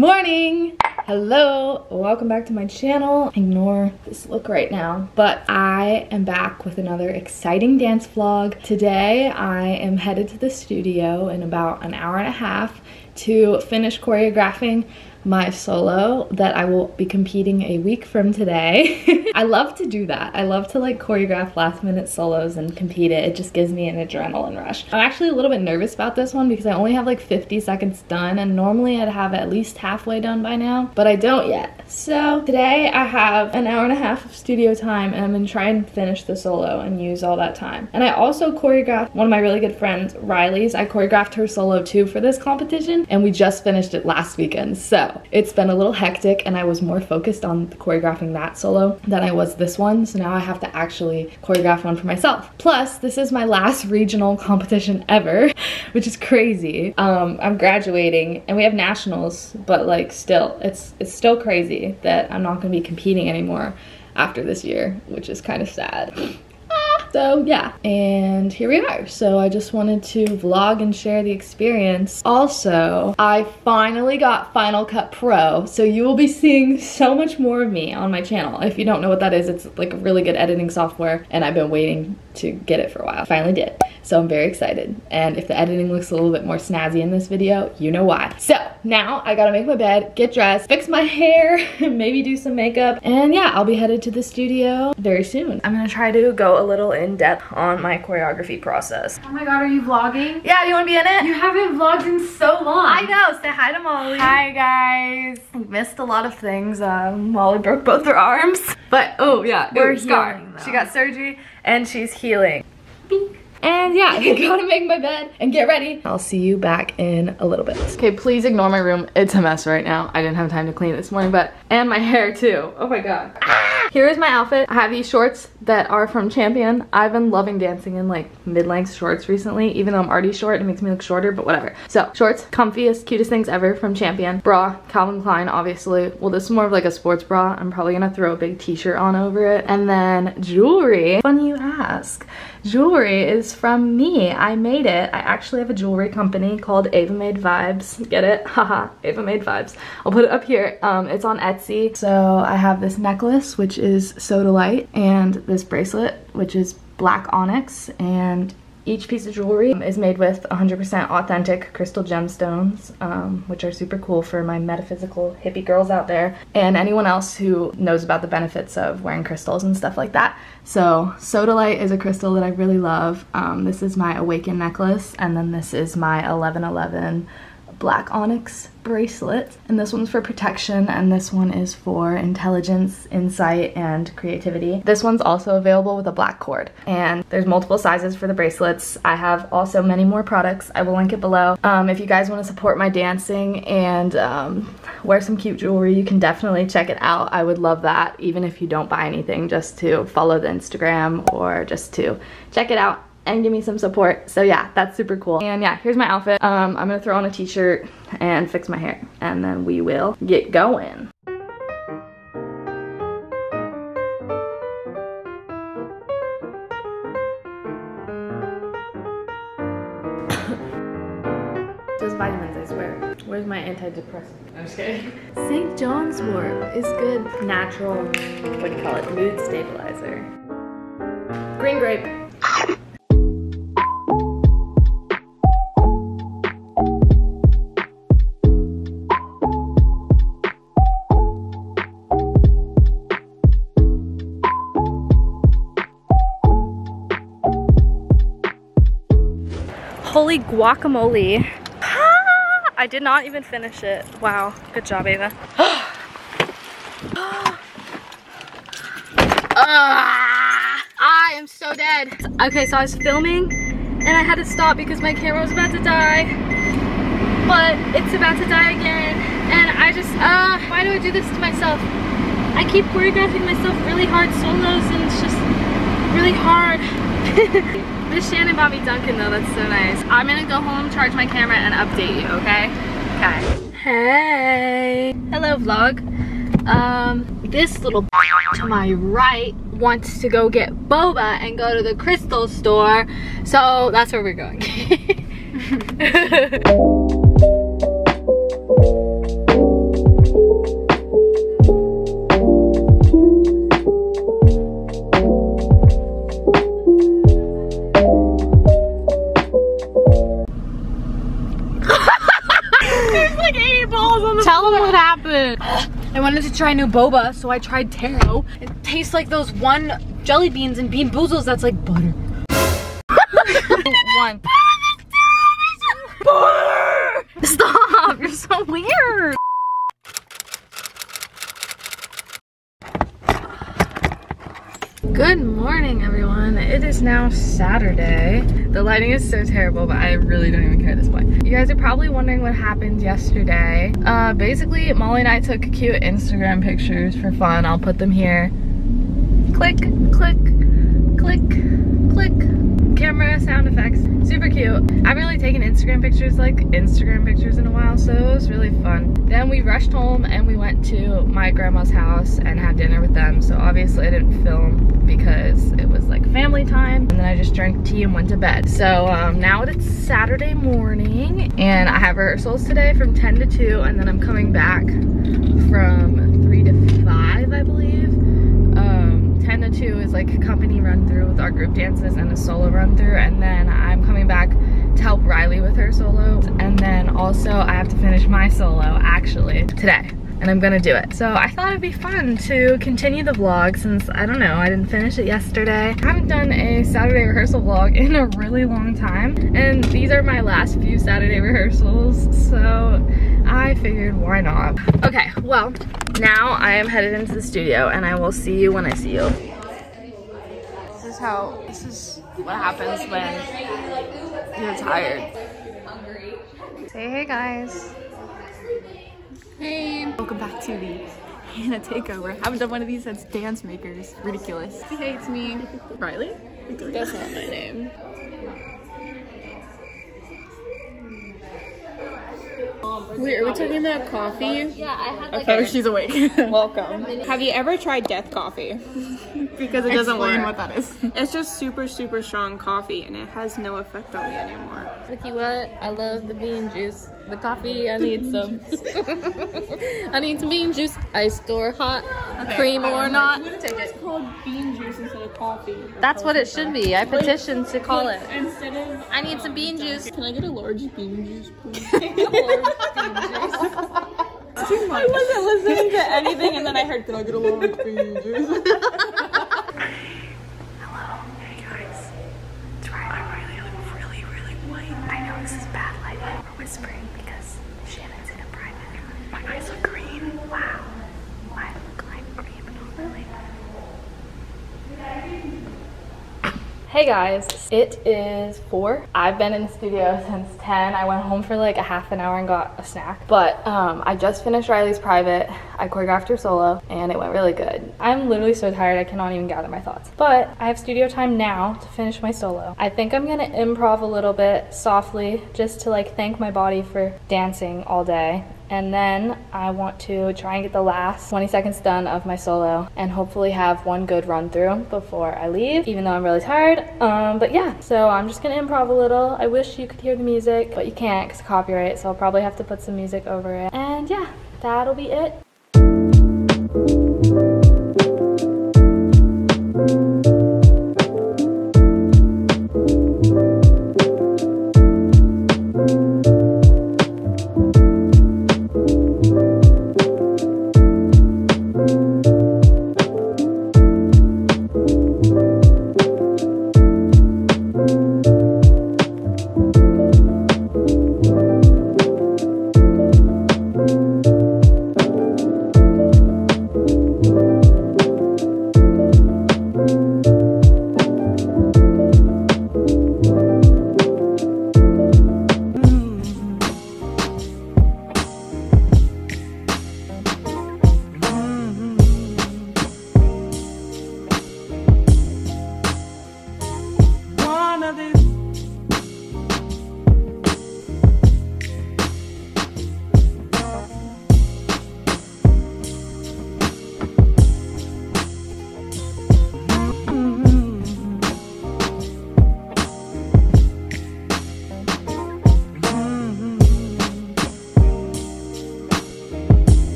morning. Hello, welcome back to my channel. Ignore this look right now, but I am back with another exciting dance vlog. Today, I am headed to the studio in about an hour and a half to finish choreographing my solo that I will be competing a week from today. I love to do that. I love to like choreograph last minute solos and compete it. It just gives me an adrenaline rush. I'm actually a little bit nervous about this one because I only have like 50 seconds done and normally I'd have at least halfway done by now, but I don't yet. So today I have an hour and a half of studio time and I'm gonna try and finish the solo and use all that time. And I also choreographed one of my really good friends, Riley's. I choreographed her solo too for this competition and we just finished it last weekend. So it's been a little hectic and I was more focused on choreographing that solo than I was this one. So now I have to actually choreograph one for myself. Plus, this is my last regional competition ever, which is crazy. Um, I'm graduating and we have nationals, but like still, it's, it's still crazy that I'm not gonna be competing anymore after this year, which is kind of sad. Ah, so yeah, and here we are. So I just wanted to vlog and share the experience. Also, I finally got Final Cut Pro, so you will be seeing so much more of me on my channel. If you don't know what that is, it's like a really good editing software, and I've been waiting to get it for a while. Finally did. So I'm very excited. And if the editing looks a little bit more snazzy in this video, you know why. So now I gotta make my bed, get dressed, fix my hair, maybe do some makeup, and yeah, I'll be headed to the studio very soon. I'm gonna try to go a little in depth on my choreography process. Oh my god, are you vlogging? Yeah, you wanna be in it? You haven't vlogged in so long. I know, say hi to Molly. Hi guys. We missed a lot of things. Um, Molly broke both her arms. But, oh yeah, We're Ooh, scar. healing, though. She got surgery and she's healing. And yeah, I gotta make my bed and get ready. I'll see you back in a little bit. Okay, please ignore my room. It's a mess right now. I didn't have time to clean it this morning, but, and my hair too. Oh my God. Here is my outfit. I have these shorts that are from Champion. I've been loving dancing in like mid-length shorts recently, even though I'm already short, it makes me look shorter, but whatever. So shorts, comfiest, cutest things ever from Champion. Bra, Calvin Klein, obviously. Well, this is more of like a sports bra. I'm probably gonna throw a big t-shirt on over it. And then jewelry. Funny you ask. Jewelry is from me. I made it. I actually have a jewelry company called Ava Made Vibes. Get it? Haha, Ava Made Vibes. I'll put it up here. Um, it's on Etsy. So I have this necklace, which is Sodalite, and this bracelet, which is black onyx, and each piece of jewelry is made with 100% authentic crystal gemstones, um, which are super cool for my metaphysical hippie girls out there and anyone else who knows about the benefits of wearing crystals and stuff like that. So sodalite is a crystal that I really love. Um, this is my awaken necklace and then this is my 1111 black onyx bracelet and this one's for protection and this one is for intelligence insight and creativity. This one's also available with a black cord and there's multiple sizes for the bracelets. I have also many more products. I will link it below. Um, if you guys want to support my dancing and um, wear some cute jewelry you can definitely check it out. I would love that even if you don't buy anything just to follow the instagram or just to check it out and give me some support. So yeah, that's super cool. And yeah, here's my outfit. Um, I'm gonna throw on a t-shirt and fix my hair and then we will get going. Those vitamins, I swear. Where's my antidepressant? I'm just kidding. St. John's wort is good natural, what do you call it, mood stabilizer. Green grape. Guacamole. I did not even finish it. Wow, good job, Ava. Ah, I am so dead. Okay, so I was filming and I had to stop because my camera was about to die. But it's about to die again. And I just, uh, why do I do this to myself? I keep choreographing myself really hard solos and it's just really hard. Miss Shannon bought me Dunkin' though, that's so nice. I'm gonna go home, charge my camera, and update you, okay? Okay. Hey. Hello vlog. Um, this little to my right wants to go get boba and go to the crystal store. So that's where we're going. wanted to try new boba, so I tried taro. It tastes like those one jelly beans and bean boozles that's like butter. one. Butter! Stop! You're so weird. Good morning, everyone. Now Saturday. The lighting is so terrible, but I really don't even care at this point. You guys are probably wondering what happened yesterday. Uh, basically, Molly and I took cute Instagram pictures for fun. I'll put them here. Click, click, click, click. Camera sound effects. Super cute. I haven't really taken Instagram pictures like Instagram pictures in a while, so it was really fun. Then we rushed home and we went to my grandma's house and had dinner with them. So obviously I didn't film because it was like family time. And then I just drank tea and went to bed. So um, now it's Saturday morning and I have rehearsals today from 10 to 2 and then I'm coming back from 3 to 5, I believe. Um, 10 to 2 is like company run through with our group dances and a solo run through and then I'm coming back to help Riley with her solo and then also I have to finish my solo actually today and I'm gonna do it. So I thought it'd be fun to continue the vlog since, I don't know, I didn't finish it yesterday. I haven't done a Saturday rehearsal vlog in a really long time. And these are my last few Saturday rehearsals, so I figured why not. Okay, well, now I am headed into the studio and I will see you when I see you. This is how, this is what happens when you're tired. Say hey guys. Hey! Welcome back to the Hannah Takeover. I haven't done one of these since Dance Makers. Ridiculous. Hey, it's me. Riley? That's not my name. Wait, are we talking about coffee? Yeah, I had Okay, oh, she's awake. Welcome. Have you ever tried death coffee? because it doesn't Explain work. what that is. It's just super, super strong coffee and it has no effect on me anymore. Ricky, what? I love the bean juice. The coffee, I need some. I need some bean juice. Iced or hot, cream or not. It's called bean juice instead of coffee. That's what it should be. I petitioned to call it. Instead of, I need some bean juice. can I get a large bean juice, please? I wasn't listening to anything and then I heard, can I get a large bean juice? Hey guys, it's Riley. I really look really, really white. I know this is bad lighting. We're whispering because Shannon's in a private. My eyes look green. Wow. Mine look like green, but not really. Hey guys, it is 4. I've been in the studio since 10. I went home for like a half an hour and got a snack. But um, I just finished Riley's private. I choreographed her solo and it went really good. I'm literally so tired I cannot even gather my thoughts. But I have studio time now to finish my solo. I think I'm gonna improv a little bit softly just to like thank my body for dancing all day and then I want to try and get the last 20 seconds done of my solo and hopefully have one good run through before I leave, even though I'm really tired. Um, but yeah, so I'm just gonna improv a little. I wish you could hear the music, but you can't because copyright, so I'll probably have to put some music over it. And yeah, that'll be it.